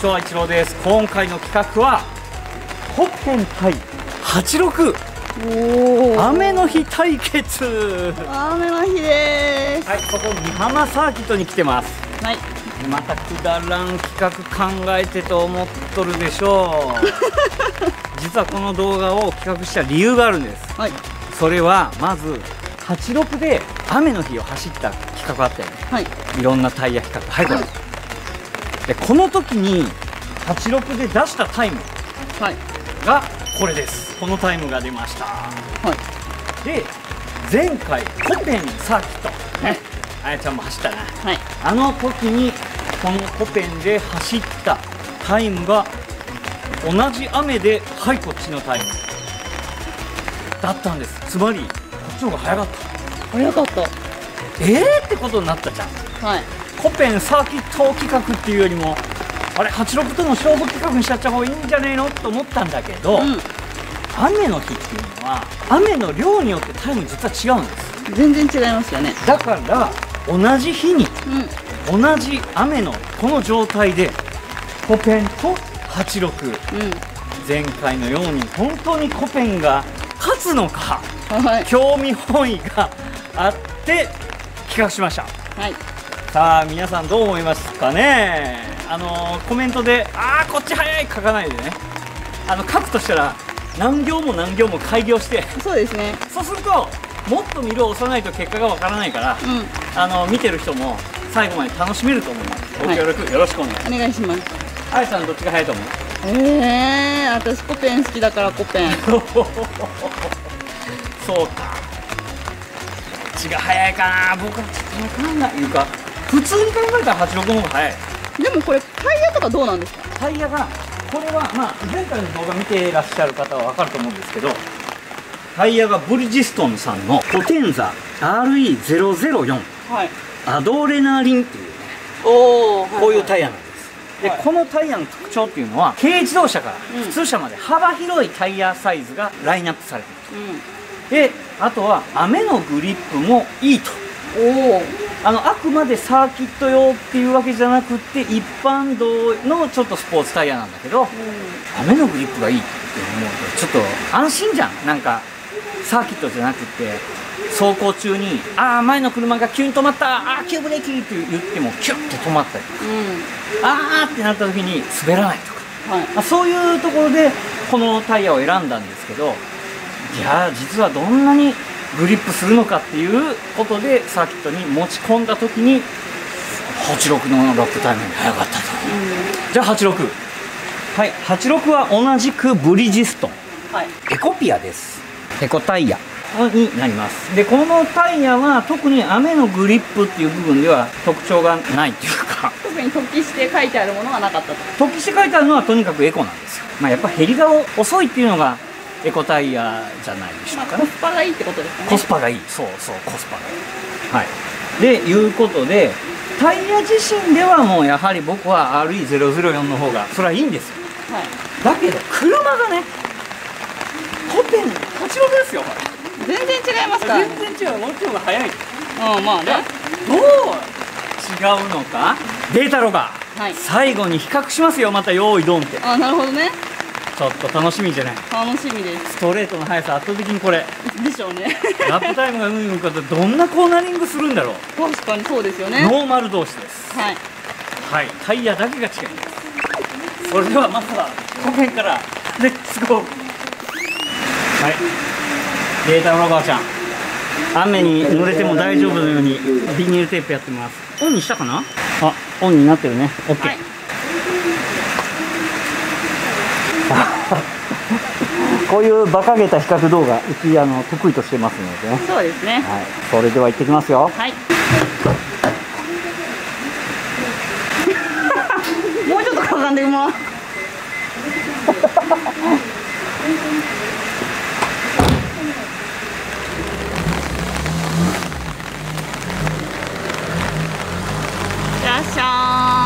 こんにちは一郎です。今回の企画はコッペン対86おお雨の日対決。雨の日です。はいここ美浜サーキットに来てます。はい。またくだらん企画考えてと思っとるでしょう。実はこの動画を企画した理由があるんです。はい。それはまず86で雨の日を走った企画があったよねはい。いろんなタイヤ比較はいこれでこの時に86で出したタイムはい。がこれです。このタイムが出ました。はい。で前回コペンサーキット。ねあやちゃんも走ったな。はい。あの時にこのコペンで走ったタイムが同じ雨ではいこっちのタイム。だったんです。つまりこっちの方が早かった。早かった。えーってことになったじゃん。はいコペンサーキット企画っていうよりもあれ86との勝負企画にしちゃった方がいいんじゃねえの？と思ったんだけど、うん。雨の日っていうのは雨の量によってタイム実は違うんです。全然違いますよね。だから同じ日にうん。同じ雨のこの状態でコペンと86うん。前回のように本当にコペンが勝つのかはい。興味本位があって企画しました。はいさあ皆さんどう思いますかね？あのーコメントで「あーこっち早い」書かないでね。あの書くとしたら何行も何行も開業してそうですね。そうするともっと見るを押さないと結果がわからないからうん。あの見てる人も最後まで楽しめると思います。ご協力よろしくお願いします、お願いします。あやさんどっちが早いと思う？えー、私コペン好きだからコペン。そうか。血が早いかな。僕はちょっとわかんない。いうか普通に考えたら86の方が早い。でもこれタイヤとかどうなんですか？タイヤがこれはまあ前回の動画見ていらっしゃる方は分かると思うんですけどタイヤがブリヂストンさんのポテンザ RE004 はい。アドレナリンっていうねおおこういうタイヤなんです、ではい。このタイヤの特徴っていうのは軽自動車からうん。普通車まで幅広いタイヤサイズがラインナップされているうん。であとは雨のグリップもいいと。おおあのあくまでサーキット用っていうわけじゃなくって一般道のちょっとスポーツタイヤなんだけど雨のグリップがいいって思うとちょっと安心じゃん。なんかサーキットじゃなくって走行中に「ああ前の車が急に止まった。ああ急ブレーキ!」って言ってもキュッて止まったりうん。あーってなった時に滑らないとか。はい。まあそういうところでこのタイヤを選んだんですけどじゃあ実はどんなにグリップするのかっていうことでサーキットに持ち込んだ時に86のロックタイムが速かったと。じゃあ86はい。86は同じくブリヂストン。はい。エコピアです。エコタイヤ。になります。でこのタイヤは特に雨のグリップっていう部分では特徴がないっていうか。特に突起して書いてあるものはなかったと。突起して書いてあるのはとにかくエコなんですよ。まあやっぱ減りが遅いっていうのがエコタイヤじゃないでしょまあうかね。コスパがいいってことですかね。コスパがいい。そうそうコスパがいい。はい。でいうことでタイヤ自身ではもうやはり僕は RE004 の方がそれはいいんですよ。はい。だけど車がねコペン86ですよこ全然違いますか全然違うもっちの方が速い。うんまあね。どう違うのか。データロガー、はい。最後に比較しますよまた用意ドンって。あなるほどねちょっと楽しみじゃない。楽しみです。ストレートの速さ圧倒的にこれ。でしょうね。ラップタイムがうんぬんかってどんなコーナリングするんだろう。確かにそうですよね。ノーマル同士です。はい。はい。タイヤだけが違います。それではまずはこの辺から。レッツゴーはい。データロガーちゃん。雨に濡れても大丈夫のようにビニールテープやってます。オンにしたかな？あオンになってるね。OK、はいこういう馬鹿げた比較動画うちあの得意としてますので。ねそうですね。はい。それでは行ってきますよ。はい。もうちょっとかがんでも。ら ういらっしゃい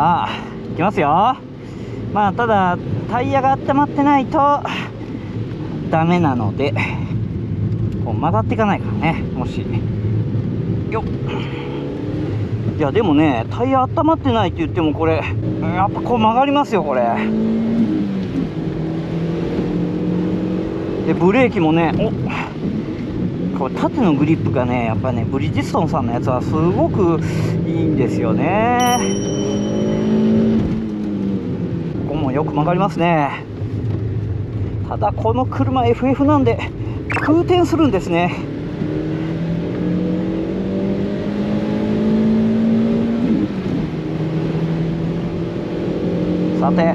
さあ行きますよ。まあただタイヤが温まってないとダメなのでこう曲がっていかないからねもし。よっ。いやでもねタイヤ温まってないって言ってもこれやっぱこう曲がりますよこれ。でブレーキもねおこれ縦のグリップがねやっぱねブリヂストンさんのやつはすごくいいんですよね。よく曲がりますね。ただこの車 FF なんで空転するんですね。さて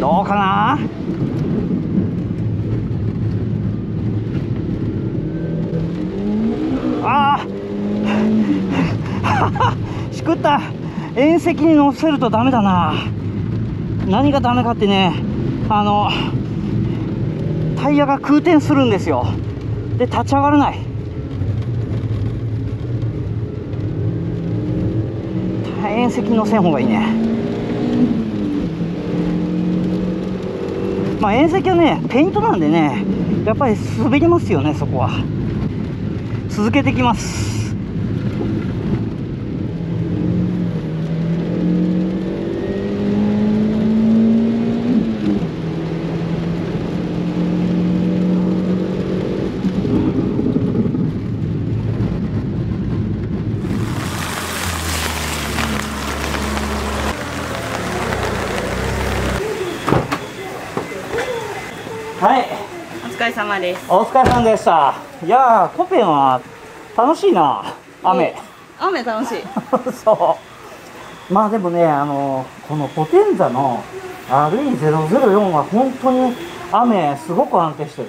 どうかな？ああ しくった。縁石に乗せるとダメだな。何がダメかってねあのタイヤが空転するんですよ。で立ち上がらない。縁石乗せん方がいいね。まあ縁石はねペイントなんでねやっぱり滑りますよねそこは。続けてきます。れ様です。お疲れさんでした。いやーコペンは楽しいな。雨。雨楽しい。そう。まあでもねあのこのポテンザの RE004 は本当に雨すごく安定してる。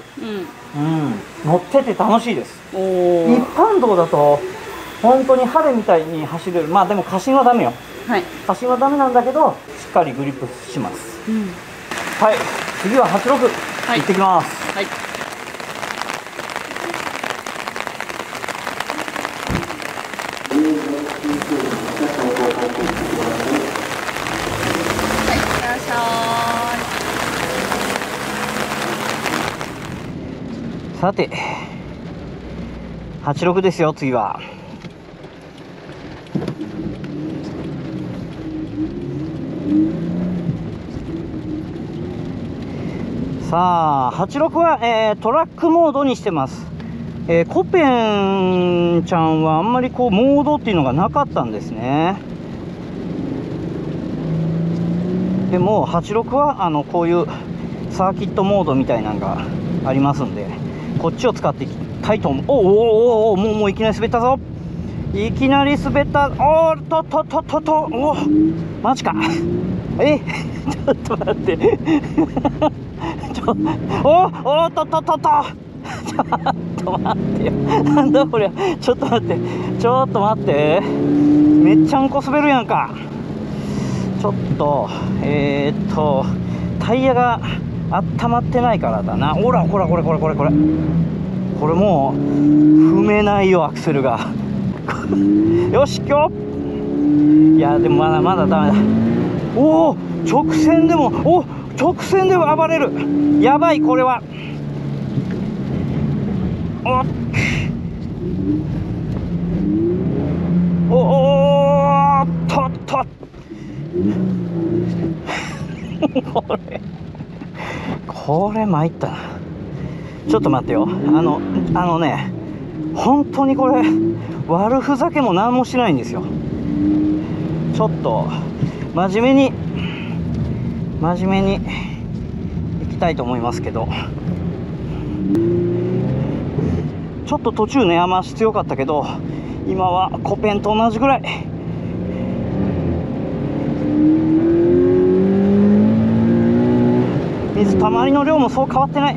うん。うん。乗ってて楽しいです。お一お般道だと本当に晴れみたいに走れる。まあでも過信はダメよ。はい、過信はダメなんだけどしっかりグリップします。うん、はい。次は86、はい。行ってきます。はいはいいらっしゃさて86ですよ次は。さあ86は、えートラックモードにしてます、えーコペンちゃんはあんまりこうモードっていうのがなかったんですね。でも86はあのこういうサーキットモードみたいなのがありますんで。こっちを使っていきたいと思う。おおおおおもうもういきなり滑ったぞ。いきなり滑った。おーっとっとっとっとっとおマジか。え？ちょっと待って。ちょおおーっとっとっとっと。ちょっと待ってよ。なんだこりゃ。ちょっと待って。ちょっと待って。めっちゃんこ滑るやんか。ちょっとえー、っとタイヤが温まってないからだな。ほらほらこれこれこれこれこれもう踏めないよアクセルが。よし今日いやでもまだまだダメだ。おお直線でもお直線でも暴れる。やばいこれは。おっ。おおっとっとこれこれ参ったな。ちょっと待ってよ。あのあのね本当にこれ悪ふざけも何もしないんですよ。ちょっと真面目に真面目にいきたいと思いますけど。ちょっと途中ね雨足強かったけど今はコペンと同じぐらい水たまりの量もそう変わってない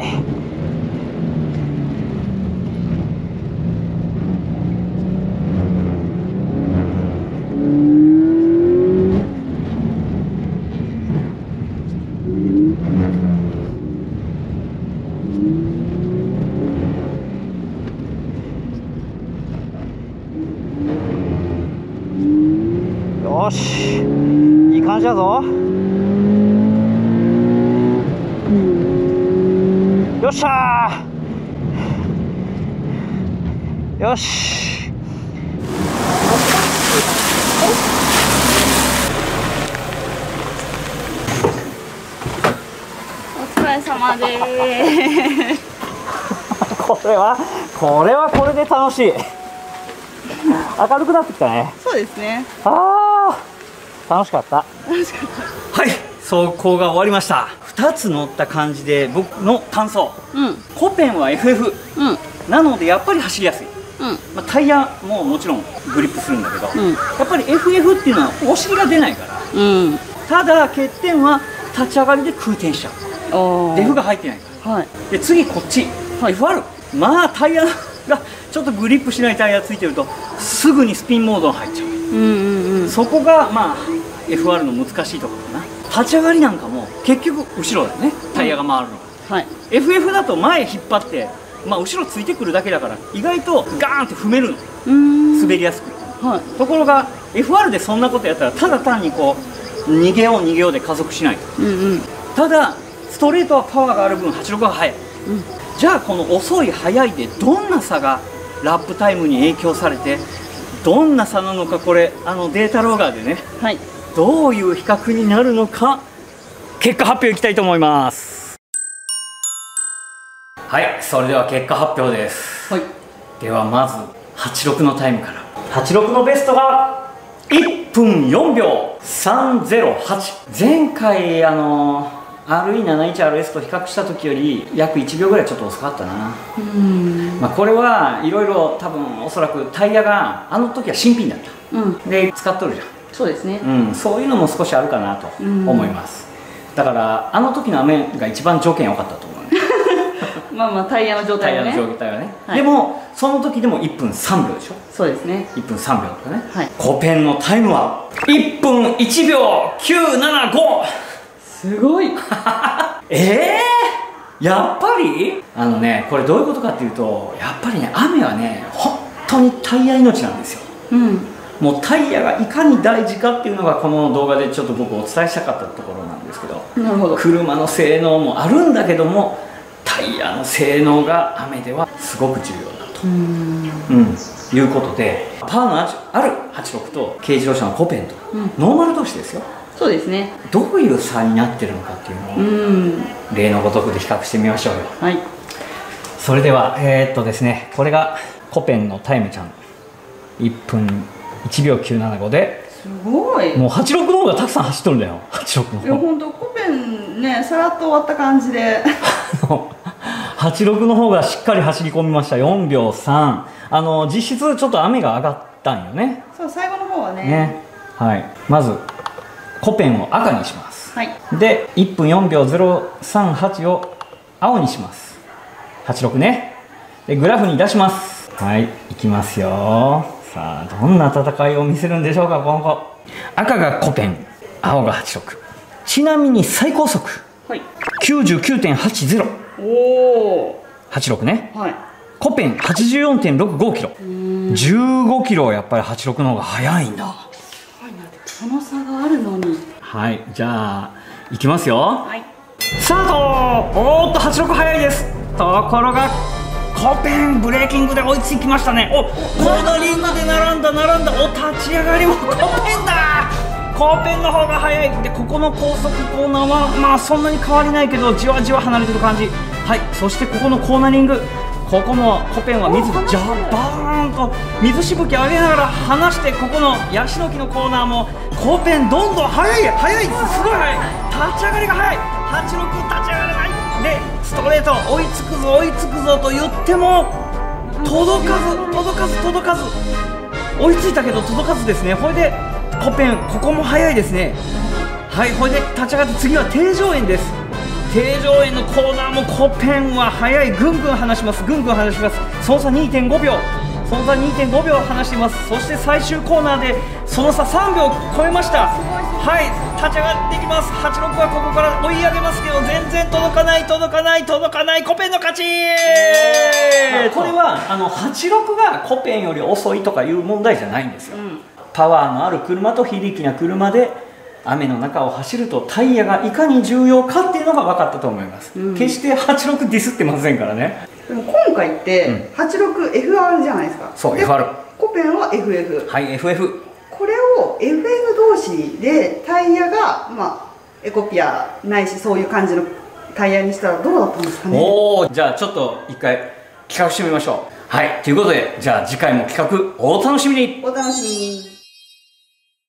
よしいい感じだぞよっしゃー。よし。お疲れ様で これはこれはこれで楽しい。明るくなってきたね。すそうですね。あー。楽しかった。楽しかった。はい走行が終わりました。2つ乗った感じで僕の感想。うん。コペンは FF うん。なのでやっぱり走りやすい、うん。まあ、タイヤももちろんグリップするんだけど、うん。やっぱり FF っていうのはお尻が出ないから。うん。ただ欠点は立ち上がりで空転しちゃう。デフが入ってないかはい。らで次こっち、FR まあタイヤがちょっとグリップしないタイヤついてるとすぐにスピンモードに入っちゃう。うんうんうん。そこがまあ FR の難しいところかな立ち上がりなんかも結局後ろだよね。タイヤが回るのが、はい。FF だと前引っ張ってまあ後ろついてくるだけだから意外とガーンって踏めるの。うーん。滑りやすく。はい。ところが FR でそんなことやったらただ単にこう逃げよう逃げようで加速しない。うんうん。ただストレートはパワーがある分86が速い、うん。じゃあこの遅い速いでどんな差がラップタイムに影響されてどんな差なのかこれあのデータローガーでね。はいどういう比較になるのか？結果発表いきたいと思います。はいそれでは結果発表です。はい。ではまず86のタイムから。86のベストが1分4秒。308前回あの RE71RS と比較した時より約1秒ぐらいちょっと遅かったな、うん。まあ、これはいろいろ多分おそらくタイヤがあの時は新品だった。うん。で使っとるじゃんそうですね。うん、そういうのも少しあるかなとうん。思います、だからあの時の雨が一番条件良かったと思う。ね まあまあタイヤの状タイヤの態はね状態はね、はい。でもその時でも1分3秒でしょ。そうですね。1分3秒とかね、はい。コペンのタイムは1分1秒975すごい。えー、やっぱり？あのねこれどういうことかっていうとやっぱりね雨はね本当にタイヤ命なんですよ。うんもうタイヤがいかに大事かっていうのがこの動画でちょっと僕お伝えしたかったところなんですけどなるほど。車の性能もあるんだけどもタイヤの性能が雨ではすごく重要だと、うん。うん、いうことでパワーのある86と軽自動車のコペンと、うん。ノーマル同士ですよ。そうですね。どういう差になってるのかっていうのを、うん。例のごとくで比較してみましょうよ。はい。それではえー、っとですねこれがコペンのタイムちゃん。1分1秒975で。すごい。もう86の方がたくさん走っとるんだよ。86いやの方。本当コペンね。さらっと終わった感じで。86の方がしっかり走り込みました。4秒3あの実質ちょっと雨が上がったんよね。そう最後の方はね。ね。はい。まずコペンを赤にします。はい。で1分4秒038を青にします。86ね。でグラフに出します。はい。いきますよさあどんな戦いを見せるんでしょうかこの子赤がコペン青が86ちなみに最高速。はい。99.80おお86ね。はい。コペン84.65キロ。15キロやっぱり86の方が速いんだ。その差があるのに。はいじゃあいきますよ。はい。スタート。おーっと86速いです。ところがコペンブレーキングで追いつきましたね。おコーナリングで並んだ並んだ。お立ち上がりもコペンだ。コペンの方が速いでここの高速コーナーはまあそんなに変わりないけどじわじわ離れてる感じ。はいそしてここのコーナリング。ここもコペンは水ジャバーンと水しぶき上げながら離してここのヤシの木のコーナーもコペンどんどん速い速いすごい速い。立ち上がりが速い。86立ち上がらない。でストレート追いつくぞ追いつくぞと言っても届かず届かず届かず。追いついたけど届かずですね。ほいでコペンここも速いですね。はいほいで立ち上がって次は定常園です。定常園のコーナーもコペンは速い。ぐんぐん離します。ぐんぐん離します。その差2.5秒。その差2.5秒離しています。そして最終コーナーでその差3秒超えました。はい。立ち上がっていきます。86はここから追い上げますけど全然届かない届かない届かないコペンの勝ち！これはあの86がコペンより遅いとかいう問題じゃないんですよ、うん。パワーのある車と非力な車で雨の中を走るとタイヤがいかに重要かっていうのが分かったと思います、うん。決して86ディスってませんからね。でも今回って、うん。86FR じゃないですか。そうで FR コペンは FF はい FF これを FF 同士でタイヤがまあエコピアないしそういう感じのタイヤにしたらどうだったんですかね。おおじゃあちょっと一回企画してみましょう。はいということでじゃあ次回も企画お楽しみに。お楽しみに